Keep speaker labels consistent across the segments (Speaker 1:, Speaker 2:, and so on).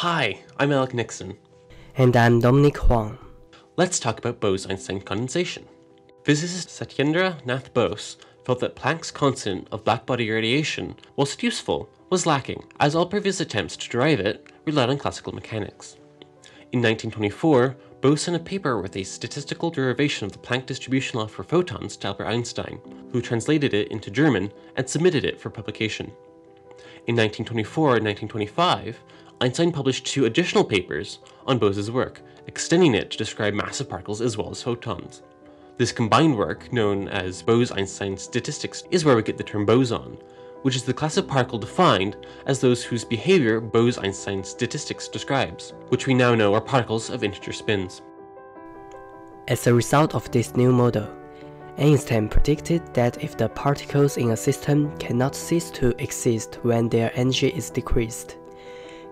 Speaker 1: Hi, I'm Alec Nixon.
Speaker 2: And I'm Dominic Huang.
Speaker 1: Let's talk about Bose-Einstein condensation. Physicist Satyendra Nath Bose felt that Planck's constant of blackbody radiation, whilst useful, was lacking, as all previous attempts to derive it relied on classical mechanics. In 1924, Bose sent a paper with a statistical derivation of the Planck distribution law for photons to Albert Einstein, who translated it into German and submitted it for publication. In 1924 and 1925, Einstein published two additional papers on Bose's work, extending it to describe massive particles as well as photons. This combined work, known as Bose-Einstein statistics, is where we get the term boson, which is the class of particle defined as those whose behavior Bose-Einstein statistics describes, which we now know are particles of integer spins.
Speaker 2: As a result of this new model, Einstein predicted that if the particles in a system cannot cease to exist when their energy is decreased,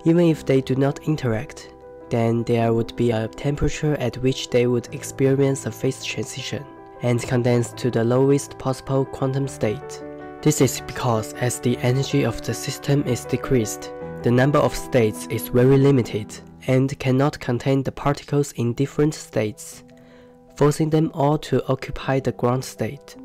Speaker 2: even if they do not interact, then there would be a temperature at which they would experience a phase transition and condense to the lowest possible quantum state. This is because as the energy of the system is decreased, the number of states is very limited and cannot contain the particles in different states, forcing them all to occupy the ground state.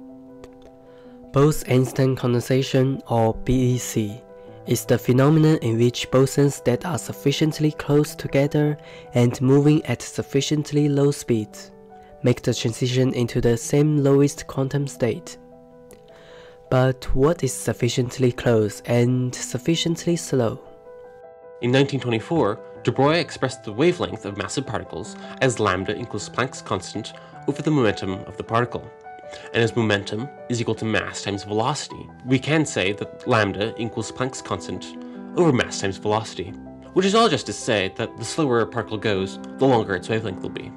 Speaker 2: Bose-Einstein condensation or BEC is the phenomenon in which bosons that are sufficiently close together and moving at sufficiently low speed make the transition into the same lowest quantum state. But what is sufficiently close and sufficiently slow?
Speaker 1: In 1924, de Broglie expressed the wavelength of massive particles as lambda equals Planck's constant over the momentum of the particle and as momentum is equal to mass times velocity, we can say that lambda equals Planck's constant over mass times velocity, which is all just to say that the slower a particle goes, the longer its wavelength will be.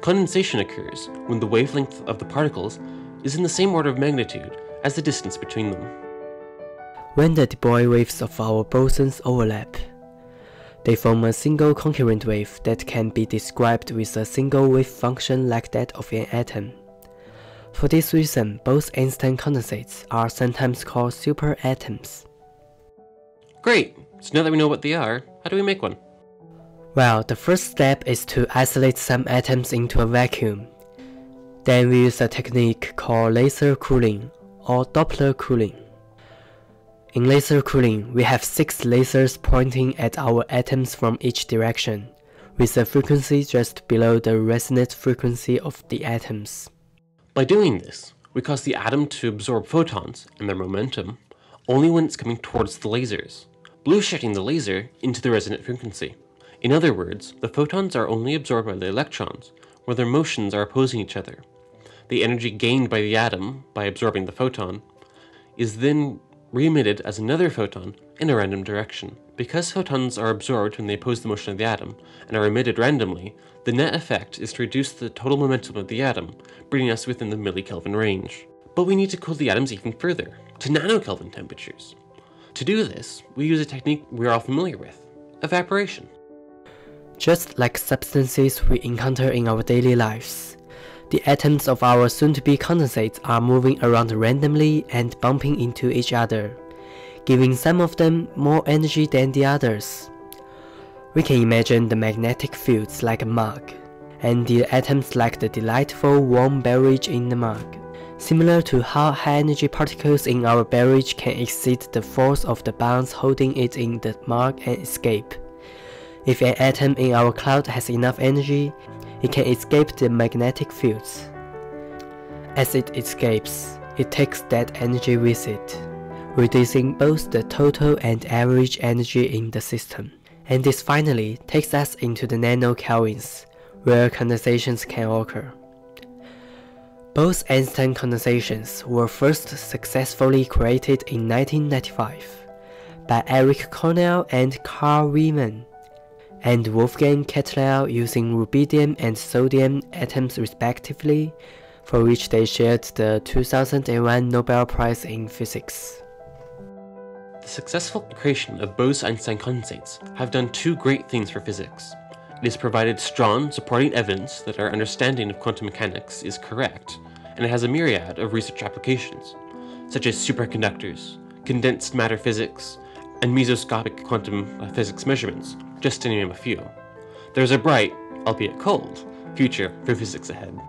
Speaker 1: Condensation occurs when the wavelength of the particles is in the same order of magnitude as the distance between them.
Speaker 2: When the de Broglie waves of our bosons overlap, they form a single concurrent wave that can be described with a single wave function like that of an atom. For this reason, Bose-Einstein condensates are sometimes called superatoms.
Speaker 1: Great! So now that we know what they are, how do we make one?
Speaker 2: Well, the first step is to isolate some atoms into a vacuum. Then we use a technique called laser cooling or Doppler cooling. In laser cooling, we have six lasers pointing at our atoms from each direction, with a frequency just below the resonant frequency of the atoms.
Speaker 1: By doing this, we cause the atom to absorb photons and their momentum only when it's coming towards the lasers, blue shifting the laser into the resonant frequency. In other words, the photons are only absorbed by the electrons, where their motions are opposing each other. The energy gained by the atom by absorbing the photon is then re-emitted as another photon in a random direction. Because photons are absorbed when they oppose the motion of the atom and are emitted randomly, the net effect is to reduce the total momentum of the atom, bringing us within the millikelvin range. But we need to cool the atoms even further, to nanokelvin temperatures. To do this, we use a technique we're all familiar with, evaporation.
Speaker 2: Just like substances we encounter in our daily lives, the atoms of our soon-to-be condensates are moving around randomly and bumping into each other, giving some of them more energy than the others. We can imagine the magnetic fields like a mug, and the atoms like the delightful warm beverage in the mug. Similar to how high-energy particles in our beverage can exceed the force of the bonds holding it in the mug and escape. If an atom in our cloud has enough energy, it can escape the magnetic fields. As it escapes, it takes that energy with it, reducing both the total and average energy in the system. And this finally takes us into the nanokelvins, where condensations can occur. Bose-Einstein condensations were first successfully created in 1995 by Eric Cornell and Carl Wieman, and Wolfgang Ketterle using rubidium and sodium atoms respectively, for which they shared the 2001 Nobel Prize in Physics.
Speaker 1: The successful creation of Bose-Einstein condensates have done two great things for physics. It has provided strong supporting evidence that our understanding of quantum mechanics is correct, and it has a myriad of research applications, such as superconductors, condensed matter physics, and mesoscopic quantum uh, physics measurements, just to name a few. There's a bright, albeit cold, future for physics ahead.